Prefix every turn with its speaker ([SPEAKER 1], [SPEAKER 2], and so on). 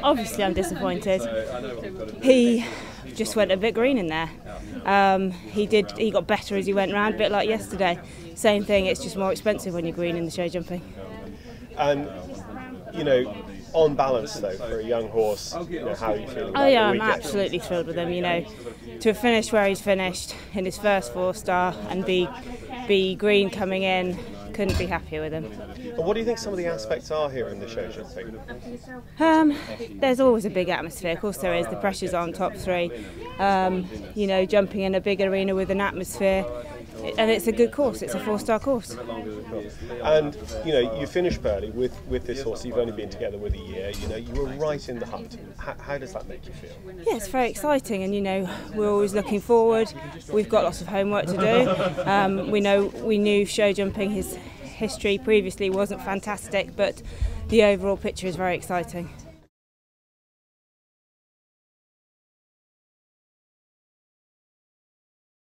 [SPEAKER 1] Obviously, I'm disappointed. He just went a bit green in there. Um, he did. He got better as he went round, a bit like yesterday. Same thing. It's just more expensive when you're green in the show jumping.
[SPEAKER 2] And you know, on balance though, for a young horse, you know, how are you feeling?
[SPEAKER 1] Oh yeah, I'm absolutely thrilled with him. You know, to have finished where he's finished in his first four star and be be green coming in, couldn't be happier with them.
[SPEAKER 2] And what do you think some of the aspects are here in the show?
[SPEAKER 1] Um, there's always a big atmosphere. Of course, there is. The pressure's on top three. Um, you know, jumping in a big arena with an atmosphere, and it's a good course. It's a four-star course.
[SPEAKER 2] And you know, you finished Burghley with with this horse. You've only been together with a year. You know, you were right in the hunt. How, how does that make you feel?
[SPEAKER 1] Yeah, it's very exciting, and you know, we're always looking forward. We've got lots of homework to do. Um, we know we knew show jumping. His history previously wasn't fantastic, but the overall picture is very exciting.